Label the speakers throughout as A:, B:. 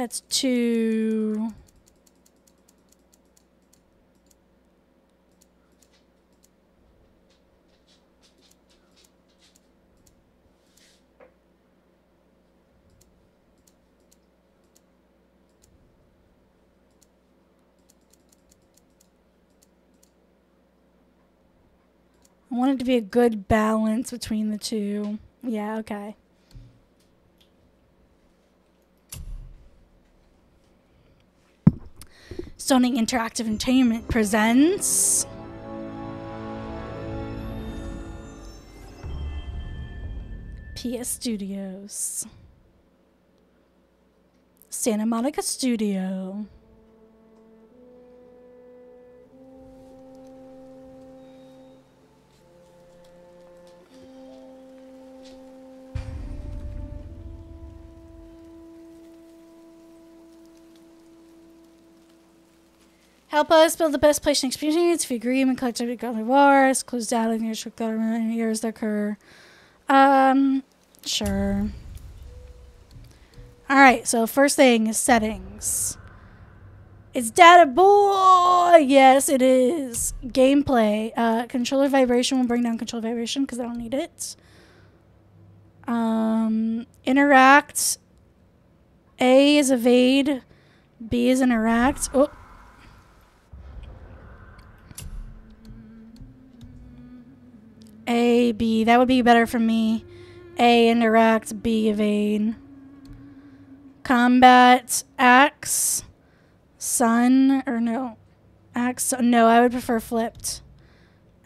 A: That's two. I want it to be a good balance between the two. Yeah, okay. Stunning Interactive Entertainment presents. PS Studios. Santa Monica Studio. Help us build the best PlayStation experience. If you agree, and collect government wars, close down in your government and years occur. Um, sure. All right. So first thing is settings. It's data boy. Yes, it is. Gameplay. Uh, controller vibration will bring down controller vibration because I don't need it. Um, interact. A is evade. B is interact. Oh. A, B. That would be better for me. A, interact. B, evade. Combat, axe, sun, or no. Axe, no, I would prefer flipped.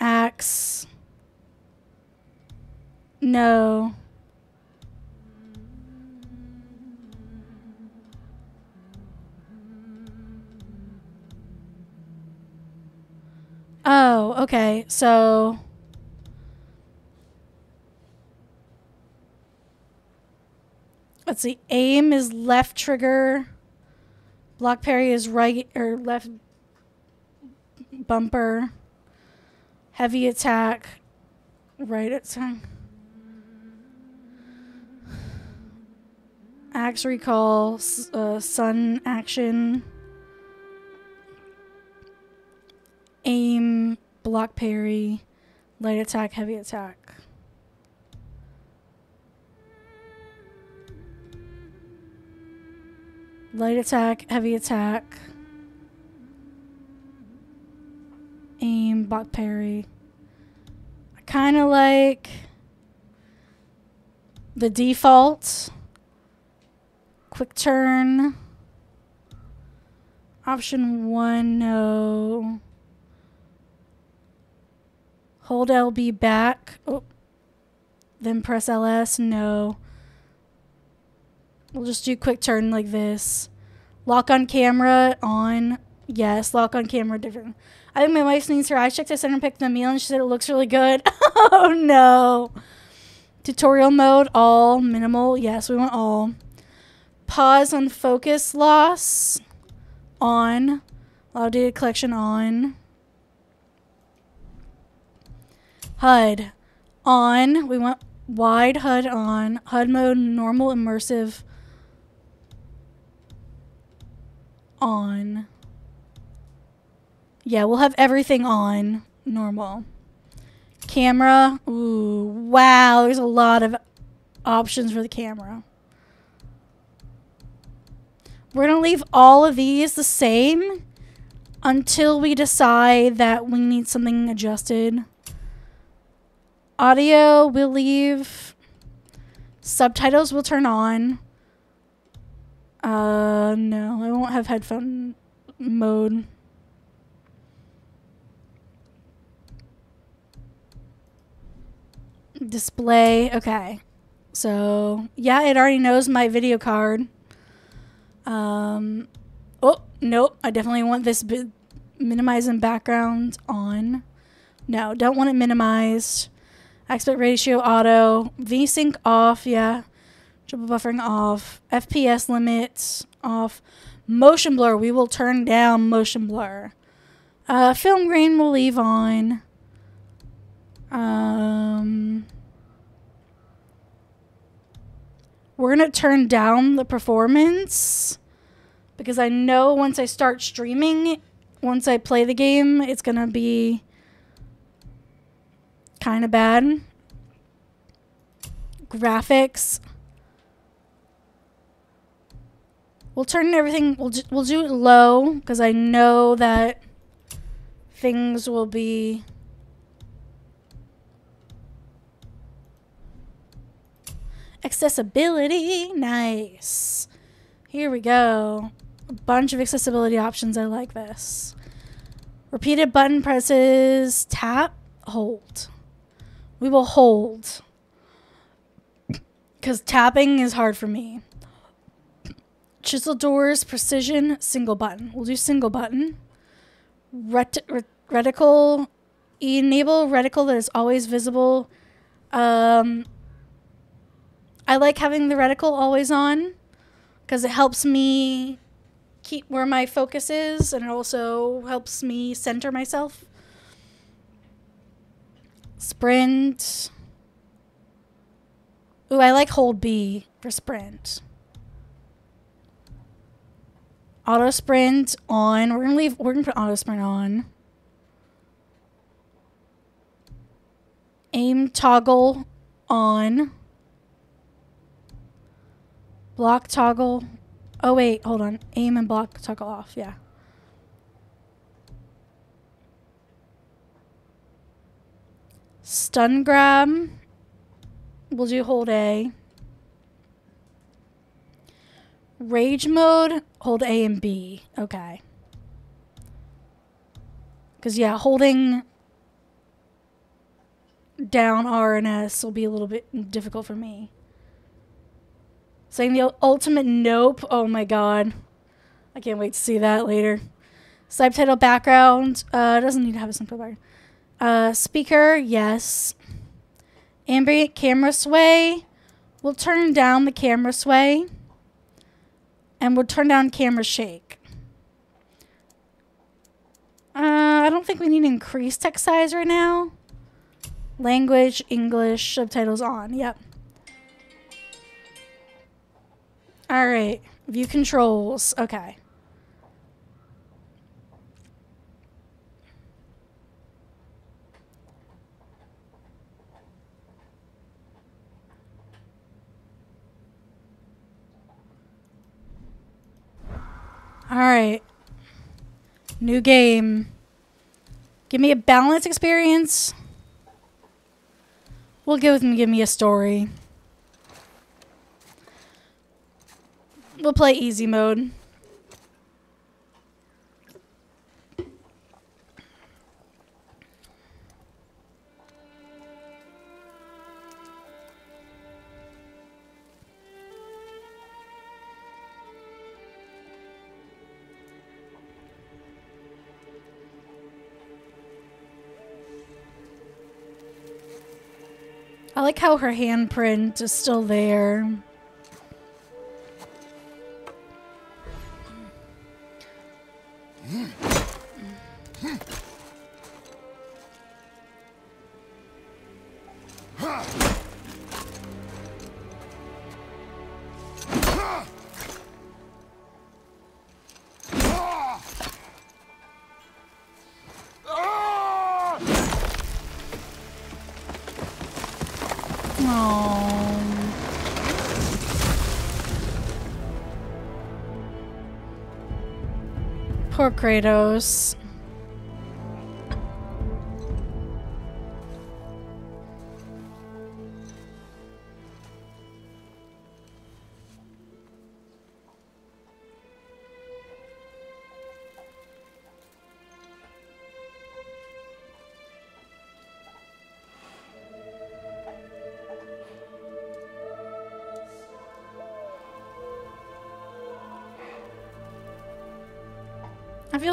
A: Axe. No. Oh, okay. So let's see. Aim is left trigger. Block parry is right or left bumper. Heavy attack, right attack. Axe recall, uh, sun action. Aim, block parry, light attack, heavy attack. Light attack, heavy attack. Aim, block parry. I kind of like the default. Quick turn. Option one, no. Hold LB back. Oh. Then press LS, no. We'll just do quick turn like this. Lock on camera on. Yes, lock on camera different. I think my wife needs her eyes checked. I sent her pick the meal and she said it looks really good. oh no. Tutorial mode, all, minimal. Yes, we want all. Pause on focus loss on. Allow data collection on. HUD on. We want wide HUD on. HUD mode, normal, immersive on. Yeah, we'll have everything on normal. Camera. Ooh, wow. There's a lot of options for the camera. We're going to leave all of these the same until we decide that we need something adjusted. Audio, we'll leave. Subtitles will turn on. Uh, no, I won't have headphone mode. Display, okay. So, yeah, it already knows my video card. Um, oh, nope, I definitely want this minimizing background on. No, don't want it minimized. Aspect ratio auto. VSync off, yeah. Triple buffering off. FPS limits off. Motion blur, we will turn down motion blur. Uh, film grain we'll leave on. Um, we're going to turn down the performance because I know once I start streaming, once I play the game, it's going to be kind of bad. Graphics. We'll turn everything, we'll, we'll do it low because I know that things will be accessibility. Nice. Here we go. A bunch of accessibility options. I like this. Repeated button presses. Tap. Hold. We will hold. Because tapping is hard for me chisel doors precision single button. We'll do single button. Ret- ret- reticle enable reticle that is always visible. Um, i like having the reticle always on because it helps me keep where my focus is and it also helps me center myself. Sprint. Ooh, I like hold B for sprint. Auto sprint on. We're gonna leave. We're gonna put auto sprint on. Aim toggle on. Block toggle. Oh wait, hold on. Aim and block toggle off. Yeah. Stun grab. We'll do hold A. Rage mode, hold A and B. Okay. Because, yeah, holding down R and S will be a little bit difficult for me. Saying the ultimate nope. Oh my god. I can't wait to see that later. Subtitle background. Uh, doesn't need to have a simple bar. Uh, speaker, yes. Ambient camera sway. We'll turn down the camera sway. And we'll turn down camera shake. Uh, I don't think we need to increase text size right now. Language, English, subtitles on. Yep. All right. View controls. Okay. All right. New game. Give me a balance experience. We'll go with give me a story. We'll play easy mode. I like how her handprint is still there. Poor Kratos.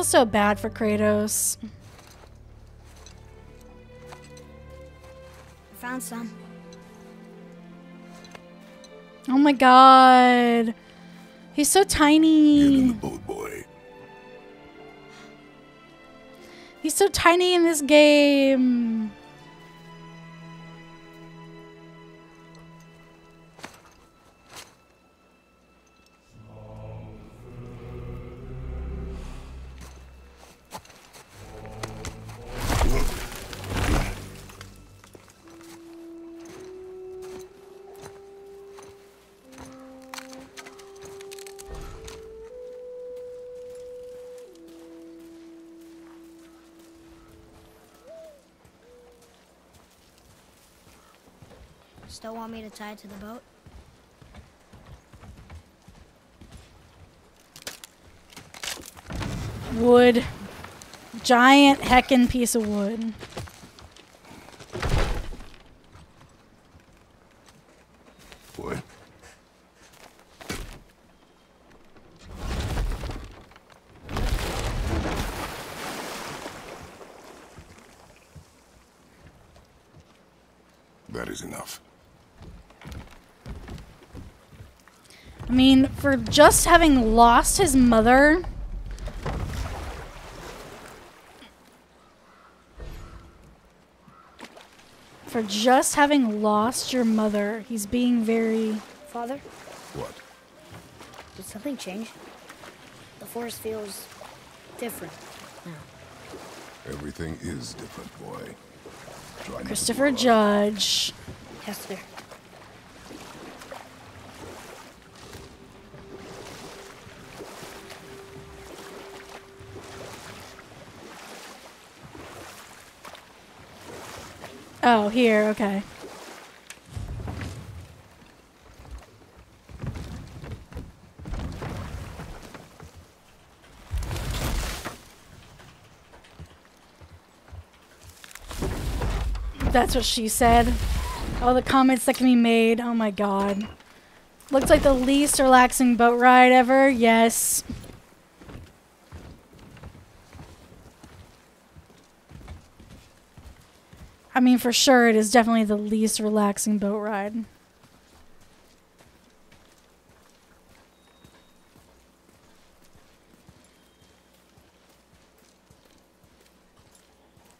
A: Feel so bad for Kratos.
B: Found some.
A: Oh my god. He's so tiny.
C: boat boy.
A: He's so tiny in this game.
B: Still want me to tie it to the boat?
A: Wood. Giant heckin' piece of wood.
C: Boy. That is enough.
A: I mean, for just having lost his mother. For just having lost your mother, he's being very.
B: Father,
C: What?
B: did something change? The forest feels different now.
C: Everything is different, boy. Try
A: Christopher. Judge.
B: Yes, sir.
A: Oh, here, okay. That's what she said. All the comments that can be made. Oh my god. Looks like the least relaxing boat ride ever. Yes. Mean, for sure, it is definitely the least relaxing boat ride.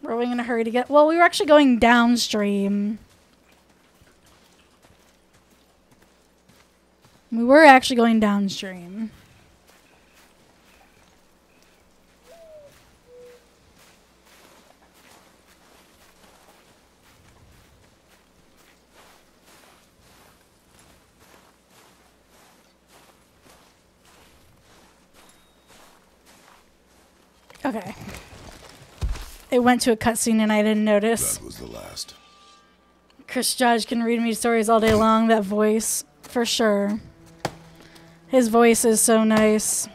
A: Rowing in a hurry to get. Well, we were actually going downstream. We were actually going downstream. Okay. It went to a cutscene and I didn't notice.
C: That was the last.
A: Chris Judge can read me stories all day long. That voice, for sure. His voice is so nice.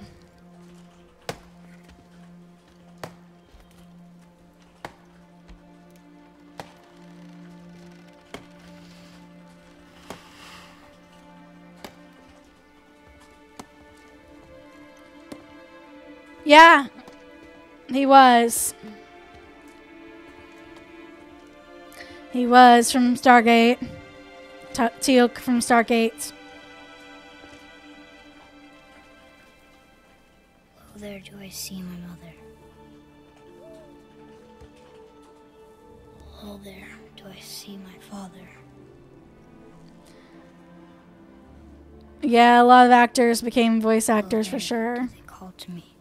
A: Yeah, he was. He was from Stargate. Ta- Teal'c from Stargate.
B: Oh, there do I see my mother. Oh, there do I see my father.
A: Yeah, a lot of actors became voice actors
B: Oh,
A: for sure.
B: They call to me.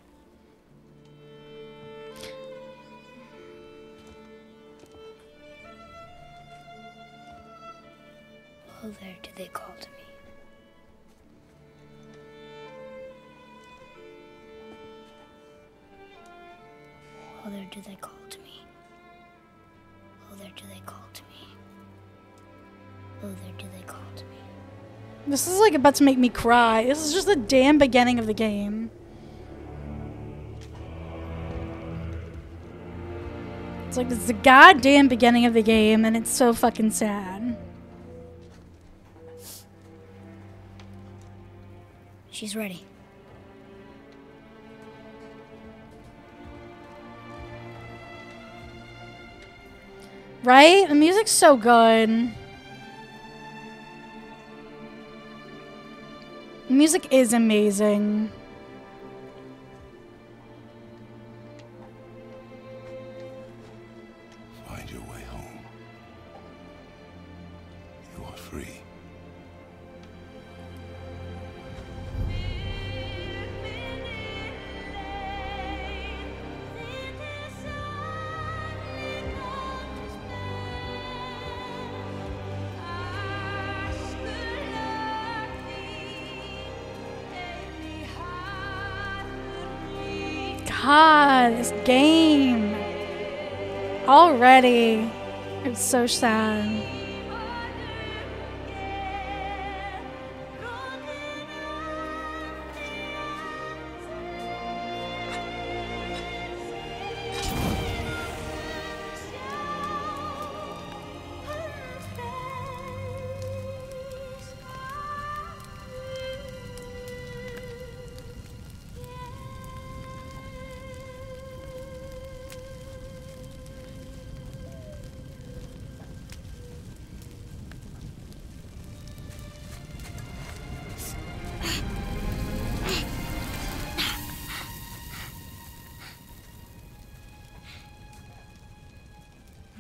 A: Like about to make me cry. This is just the damn beginning of the game. It's like it's the goddamn beginning of the game, and it's so fucking sad.
B: She's ready.
A: Right? The music's so good. Music is amazing. Already. It's so sad.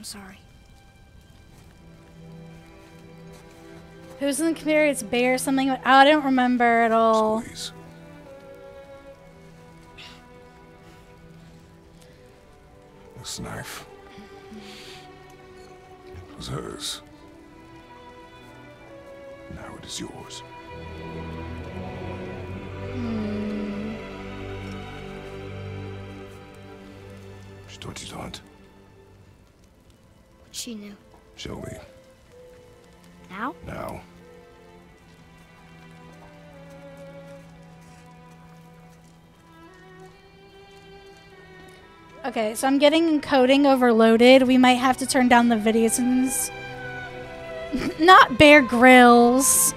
B: sorry.
A: It was in the computer. It's bear something. Oh, I don't remember at all.
C: Squeeze. This knife. It was hers. Now it is yours. Hmm.
B: She she knew.
C: Show me.
B: Now?
C: Now.
A: Okay, so I'm getting encoding overloaded. We might have to turn down the videos. Not Bear Grylls.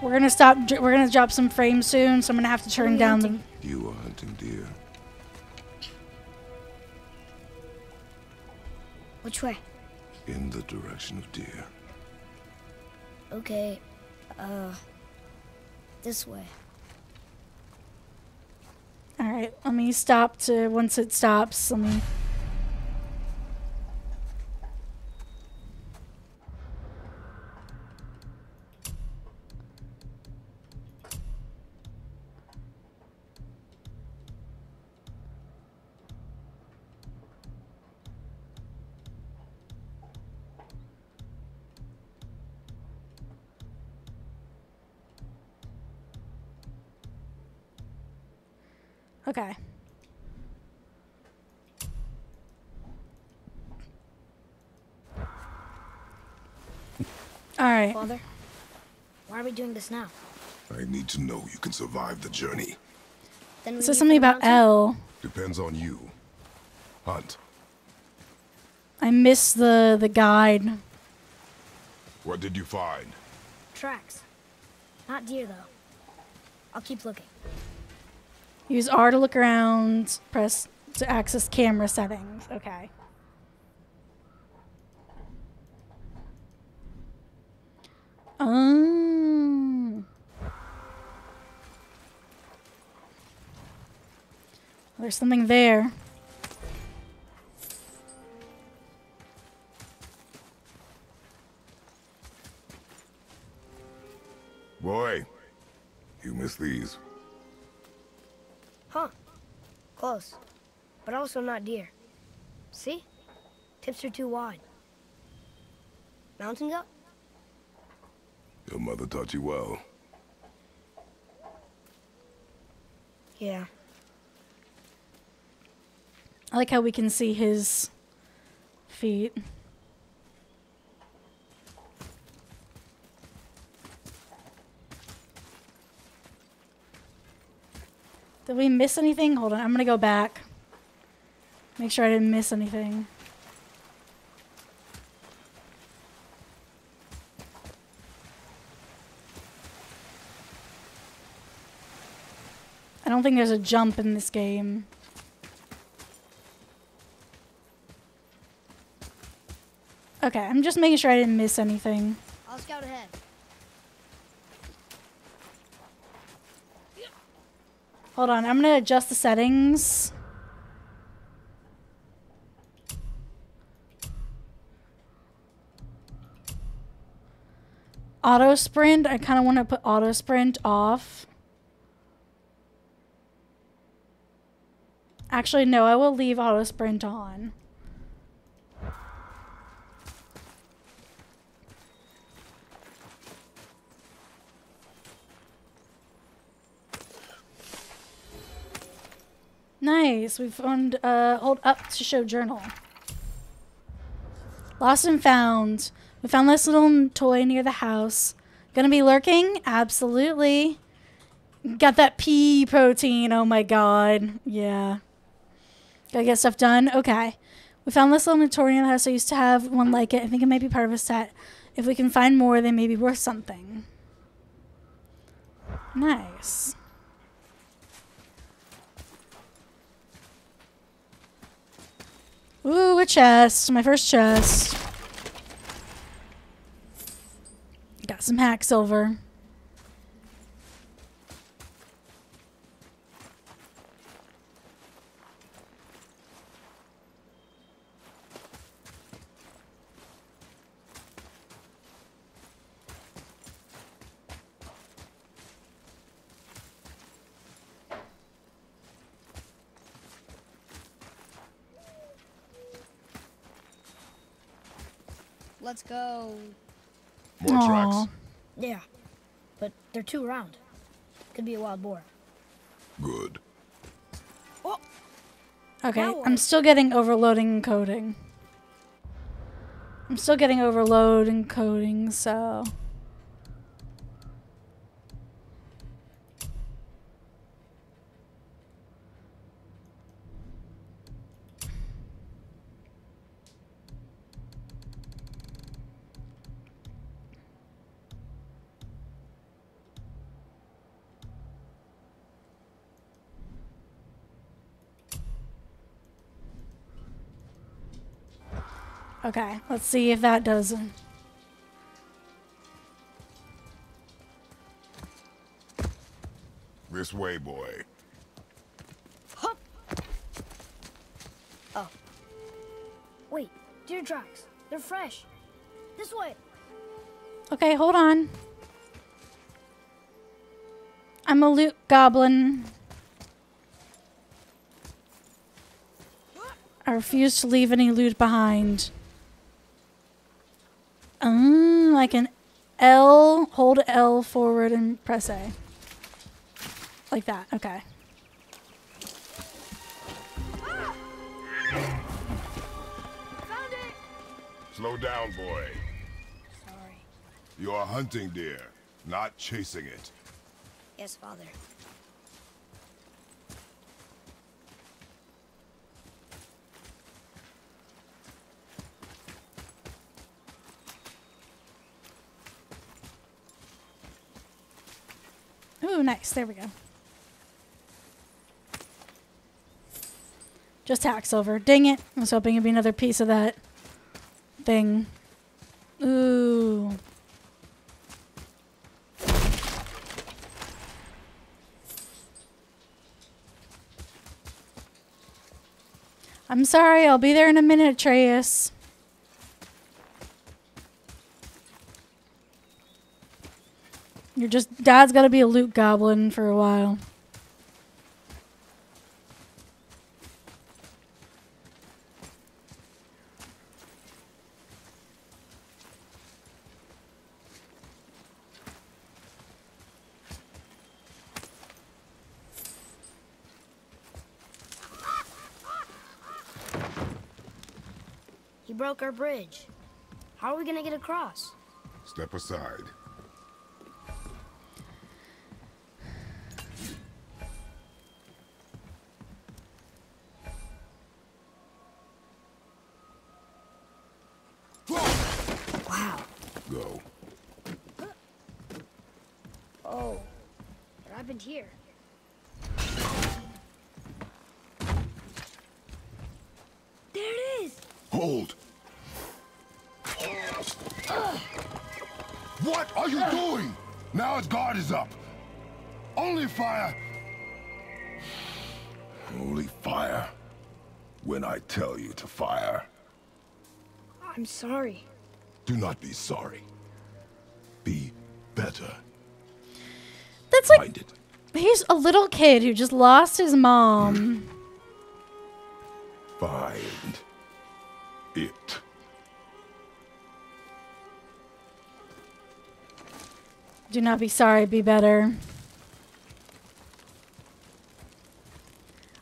A: We're gonna stop. We're gonna drop some frames soon, so I'm gonna have to turn
B: you
A: down the.
C: You are hunting deer.
B: Which way?
C: In the direction of deer.
B: Okay, uh, this way.
A: All right, let me stop to once it stops. Let me. Okay. All right.
B: Father, why are we doing this now?
C: I need to know you can survive the journey.
B: Then we
A: It
B: leave
A: says
B: for
A: something about? L.
C: Depends on you. Hunt.
A: I missed the the guide.
C: What did you find?
B: Tracks. Not deer, though. I'll keep looking.
A: Use R to look around. Press to access camera settings. Okay. Oh. There's something there.
C: Boy, you missed these.
B: Close. But also not deer. See? Tips are too wide. Mountain goat?
C: Your mother taught you well.
B: Yeah.
A: I like how we can see his feet. Did we miss anything? Hold on, I'm gonna go back. Make sure I didn't miss anything. I don't think there's a jump in this game. Okay, I'm just making sure I didn't miss anything.
B: I'll scout ahead.
A: Hold on, I'm gonna adjust the settings. Auto sprint, I kind of want to put auto sprint off. Actually, no, I will leave auto sprint on. Nice. We found uh hold up to show journal. Lost and found. We found this little toy near the house. Gonna be lurking? Absolutely. Got that pea protein. Oh my god. Yeah. Gotta get stuff done. Okay. We found this little toy near the house. I used to have one like it. I think it might be part of a set. If we can find more, they may be worth something. Nice. Ooh, a chest. My first chest. Got some hack silver.
B: Let's go.
C: More
A: Aw.
C: tracks.
B: Yeah, but they're too round. Could be a wild boar.
C: Good.
B: Oh,
A: Okay,
B: Now
A: I'm
B: what?
A: still getting overloading coding. I'm still getting overload and coding, so. Okay, let's see if that does. it.
C: This way, boy.
B: Hup. Oh. Wait, deer tracks. They're fresh. This way.
A: Okay, hold on. I'm a loot goblin. I refuse to leave any loot behind. Um, like an L, hold L forward and press A. Like that, okay.
B: Found.
C: Slow down, boy.
B: Sorry.
C: You are hunting deer, not chasing it.
B: Yes, father.
A: Nice. There we go. Just hack silver. Dang it. I was hoping it'd be another piece of that thing. Ooh. I'm sorry. I'll be there in a minute, Atreus. You're just dad's got to be a loot goblin for a while.
B: He broke our bridge. How are we gonna get across?
C: Step aside. Tell you to fire.
B: I'm sorry.
C: Do not be sorry. Be better.
A: That's like
C: Find it.
A: he's a little kid who just lost his mom.
C: Find it.
A: Do not be sorry, be better.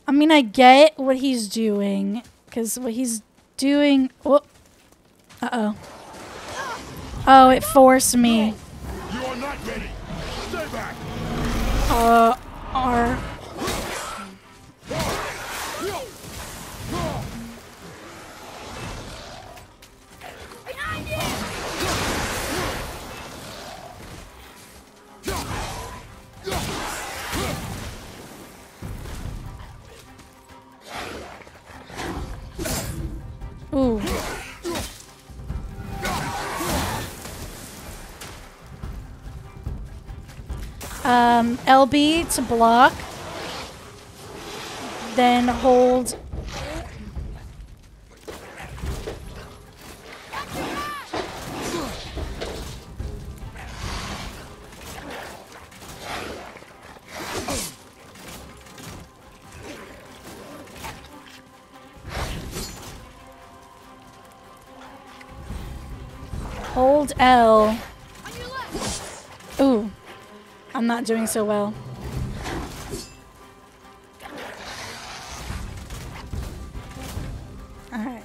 A: I mean, I get what he's doing because what he's doing. Whoop. Uh oh. Oh, it forced me.
C: You are not ready. Stay back.
A: Uh, R. LB to block. Then hold. Hold L. Ooh. I'm not doing so well. Alright.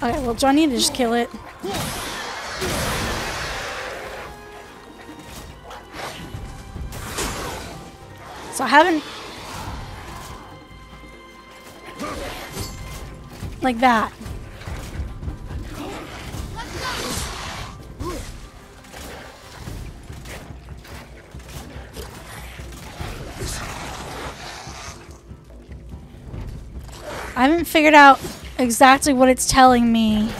A: Okay, well, do I need to just kill it? So I haven't... Like that. I haven't figured out exactly what it's telling me.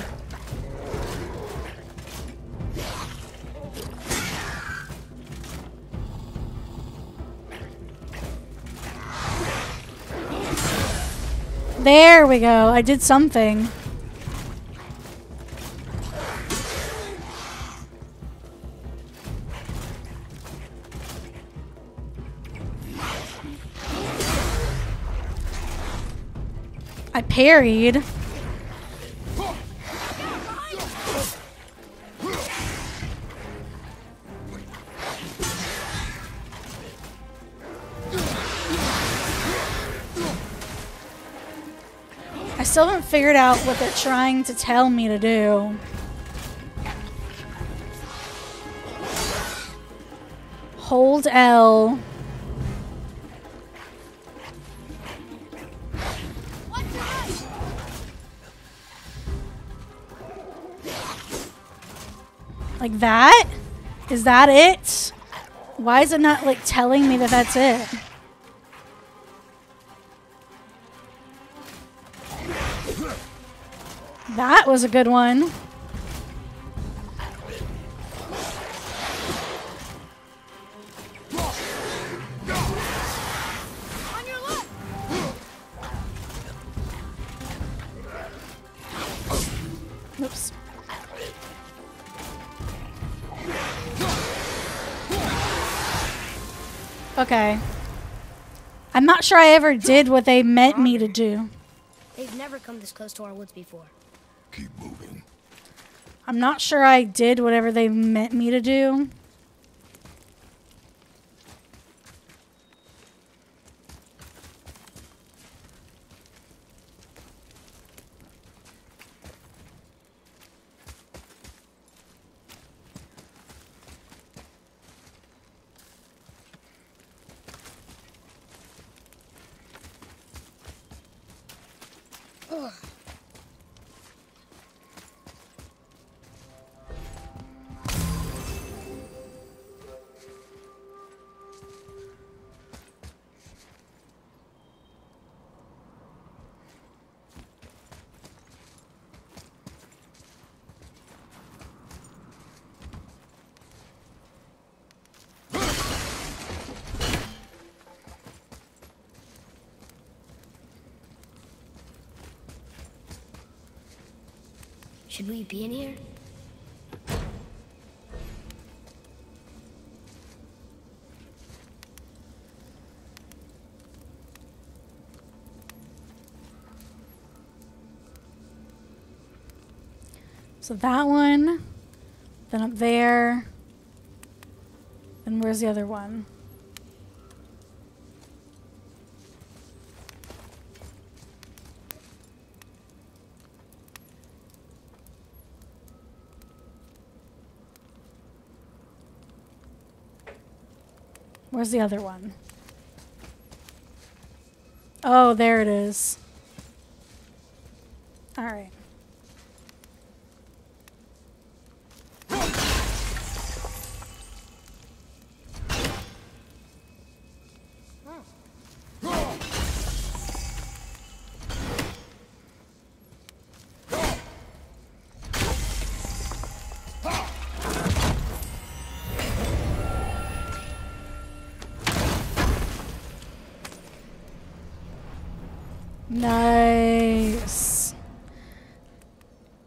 A: There we go. I did something. I parried. Still haven't figured out what they're trying to tell me to do. Hold L. Like that? Is that it? Why is it not like telling me that that's it? That was a good one. Oops. Okay. I'm not sure I ever did what they meant me to do.
B: They've never come this close to our woods before.
C: Keep moving.
A: I'm not sure I did whatever they meant me to do.
B: Should we be in here?
A: So that one, then up there, and where's the other one? Where's the other one? Oh, there it is.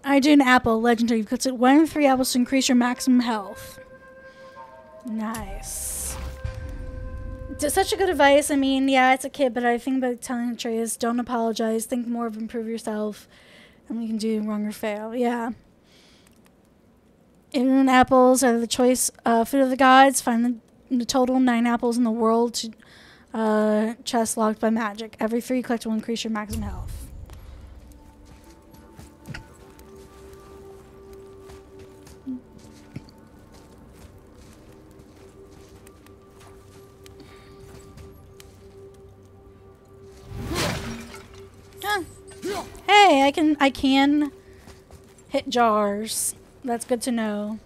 A: Idunn apple, legendary. You puts it one three apples to increase your maximum health. Nice. d- such a good advice. I mean, yeah, it's a kid, but I think about telling Atreus, don't apologize. Think more of improve yourself, and we can do wrong or fail. Yeah. Even apples are the choice uh, food of the gods. Find the, the total nine apples in the world to uh, chest locked by magic. Every three collect will increase your maximum health. Hey, I can I can hit jars. That's good to know.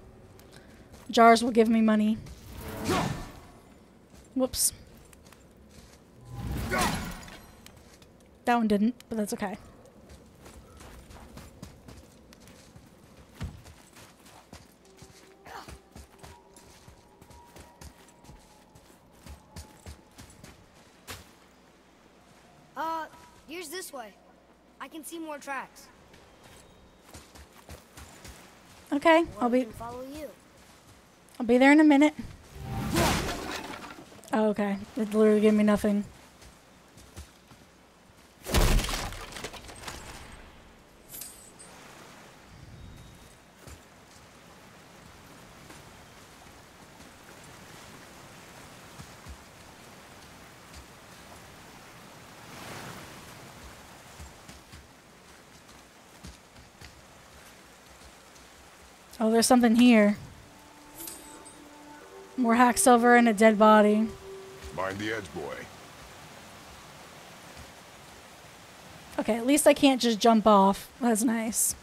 A: Jars will give me money. Whoops. That one didn't, but that's okay.
B: Uh, here's this way. I can see more tracks.
A: Okay,
B: Or
A: I'll be
B: follow you.
A: I'll be there in a minute. Oh, okay. It literally gave me nothing. Oh, there's something here. More hack silver and a dead body.
C: Mind the edge, boy.
A: Okay, at least I can't just jump off. That's nice.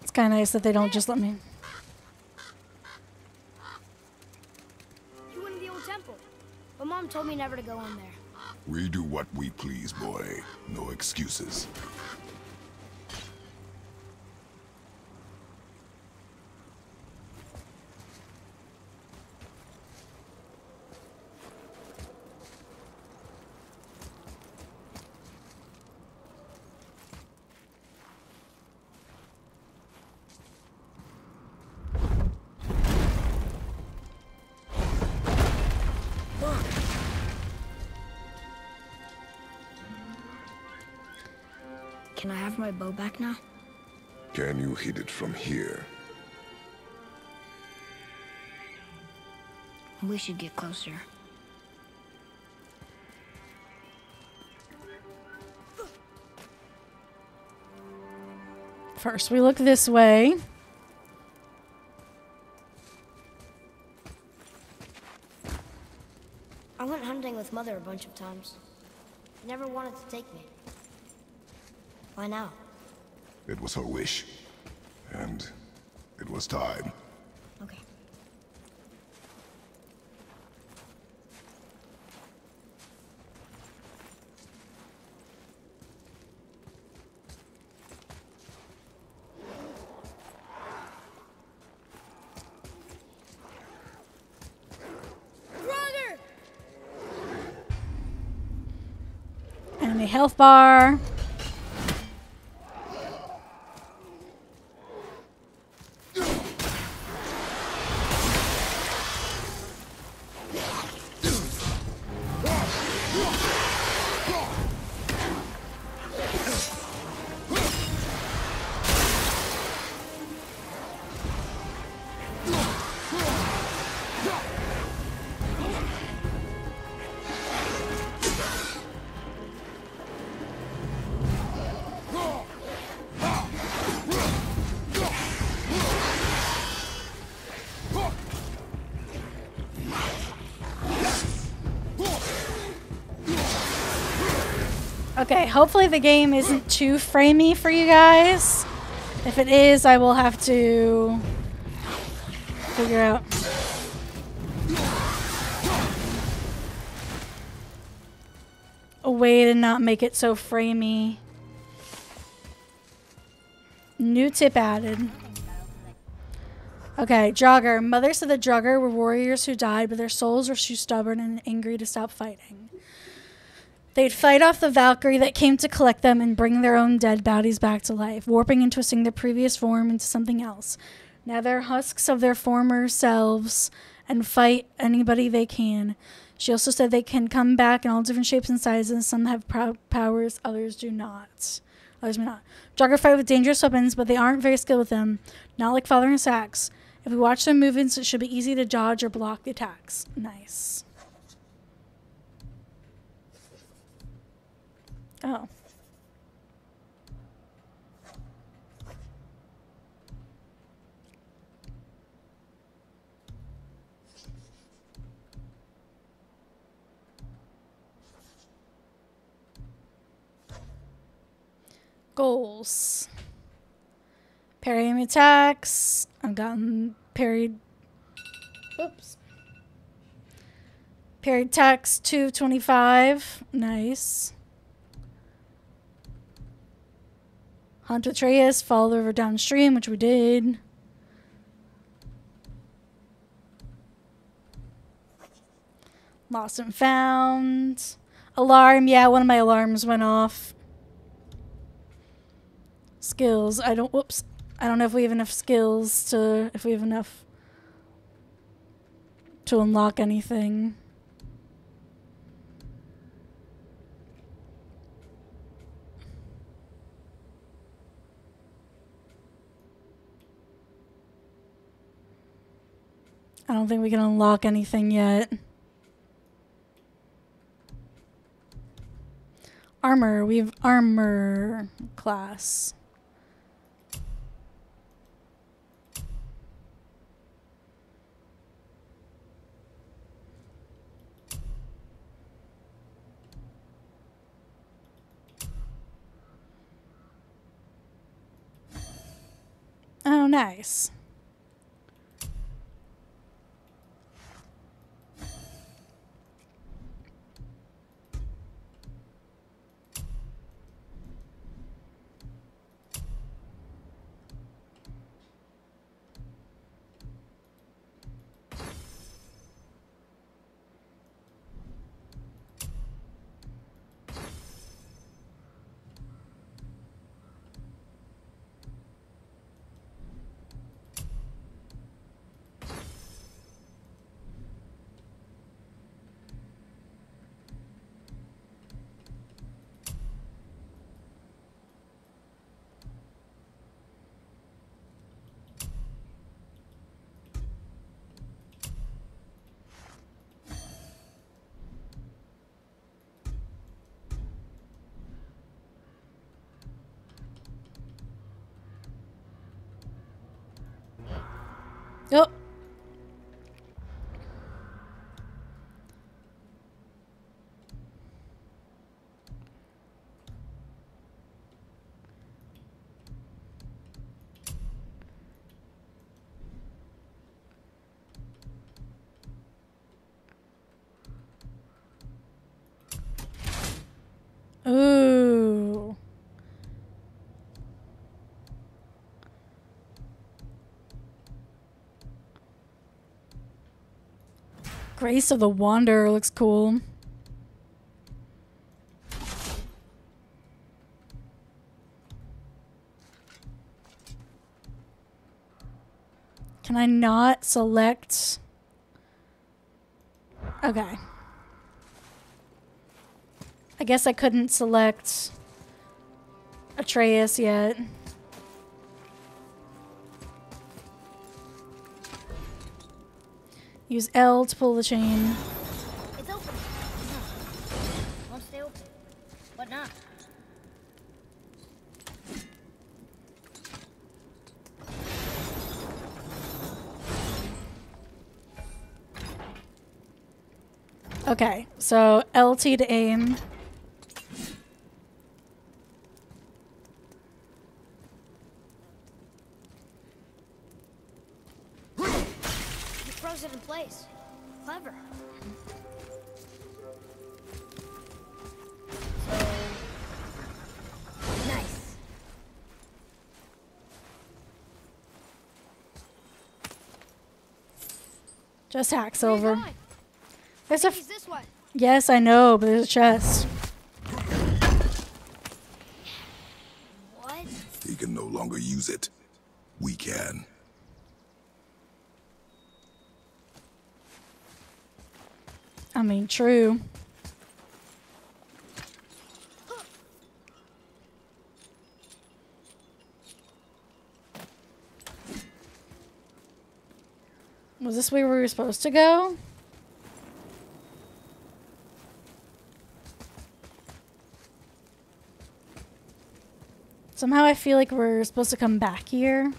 A: It's kind of nice that they don't just let me.
B: Me never to go in there.
C: We do what we please, boy. No excuses.
B: Can I have my bow back now?
C: Can you hit it from here?
B: We should get closer.
A: First, we look this way.
B: I went hunting with mother a bunch of times. She never wanted to take me. Why now?
C: It was her wish. And it was time.
B: Okay. Brother!
A: Enemy health bar. Okay, hopefully the game isn't too framey for you guys. If it is, I will have to figure out. A way to not make it so framey. New tip added. Okay, Draugr. Mother said the Draugr were warriors who died, but their souls were too stubborn and angry to stop fighting. They'd fight off the Valkyrie that came to collect them and bring their own dead bodies back to life, warping and twisting their previous form into something else. Now they're husks of their former selves and fight anybody they can. She also said they can come back in all different shapes and sizes. Some have powers, others do not. Others may not. Draugr fight with dangerous weapons, but they aren't very skilled with them. Not like Father and Sax. If we watch their movements, it should be easy to dodge or block the attacks. Nice. Oh. Goals. Parry enemy attacks. I've gotten parried. Oops. Parried attacks 225. Nice. Hunt Atreus, follow the river downstream, which we did. Lost and found. Alarm, yeah, one of my alarms went off. Skills, I don't, whoops. I don't know if we have enough skills to, if we have enough to unlock anything. I don't think we can unlock anything yet. Armor, we have armor class. Oh, nice. Grace of the Wanderer looks cool. Can I not select? Okay. I guess I couldn't select Atreus yet. Use L to pull the chain.
B: It's open. Won't stay open. What not?
A: Okay, so LT to aim. Just hack
D: Where you
A: silver.
D: going?
A: There's a.
D: This way.
A: yes, I know, but there's a chest.
B: What?
C: He can no longer use it. We can.
A: I mean, true. Was this where we were supposed to go? Somehow I feel like we're supposed to come back here.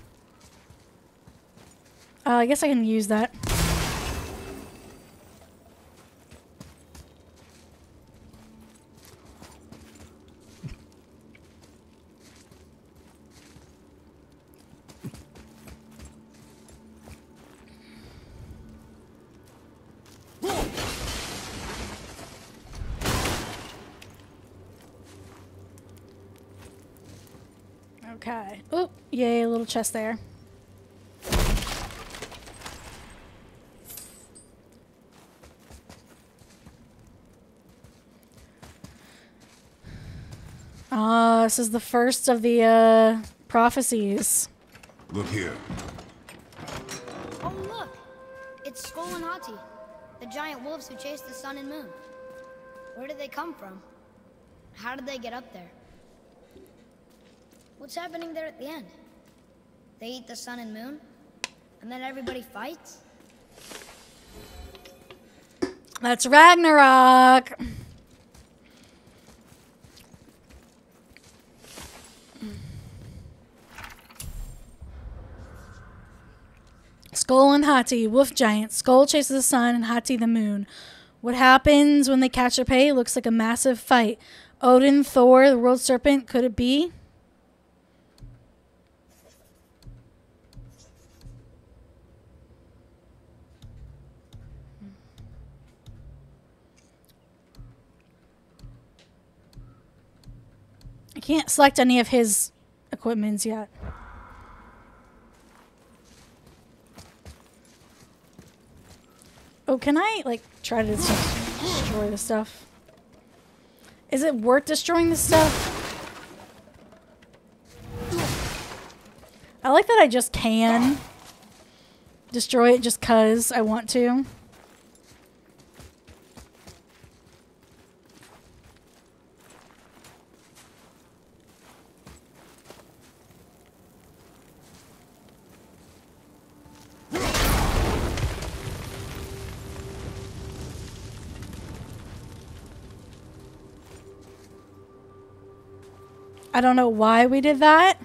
A: Uh, I guess I can use that. Okay. Oh, yay, a little chest there. Ah, this is the first of the uh, prophecies.
C: Look here.
D: Oh, look! It's Skoll and Hati, the giant wolves who chased the sun and moon. Where did they come from? How did they get up there? What's happening there at the end? They eat the sun and moon? And then everybody fights?
A: That's Ragnarok. Skoll and Hati, wolf giant. Skoll chases the sun and Hati the moon. What happens when they catch their prey looks like a massive fight. Odin, Thor, the world serpent, could it be? Can't select any of his equipments yet. Oh, can I like try to destroy the stuff? Is it worth destroying the stuff? I like that I just can destroy it just cuz I want to. I don't know why we did that.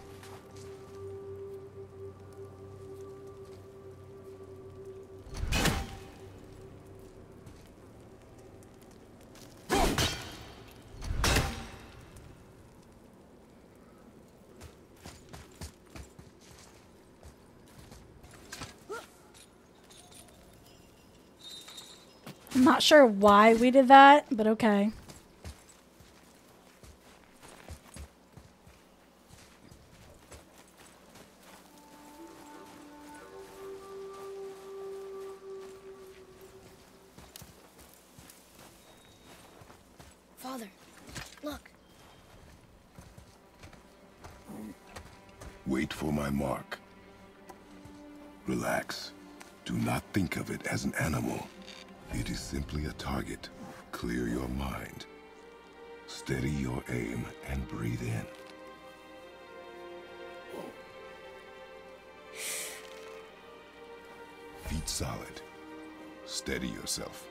A: I'm not sure why we did that, but okay.
C: Simply a target. Clear your mind. Steady your aim and breathe in. Feet solid. Steady yourself.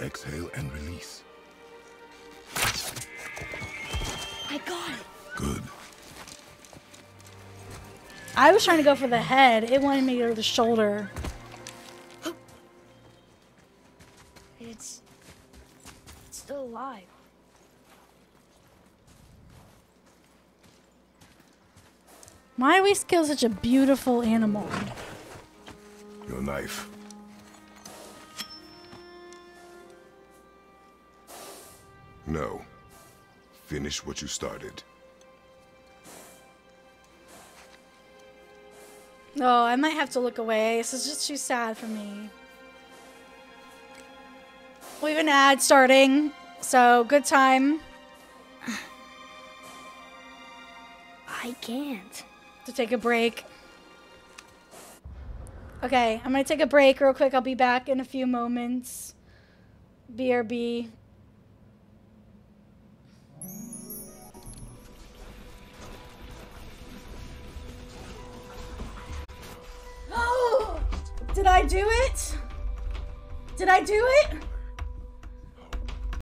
C: Exhale and release.
D: I got it.
C: Good.
A: I was trying to go for the head. It wanted me to go to the shoulder.
D: It's. It's still alive.
A: Why do we kill such a beautiful animal?
C: Your knife. No, Finish what you started.
A: Oh, I might have to look away. This is just too sad for me. We have an ad starting, so good time
B: I can't.
A: to take a break. Okay, I'm gonna take a break real quick. I'll be back in a few moments. BRB. Did I do it? Did I do it?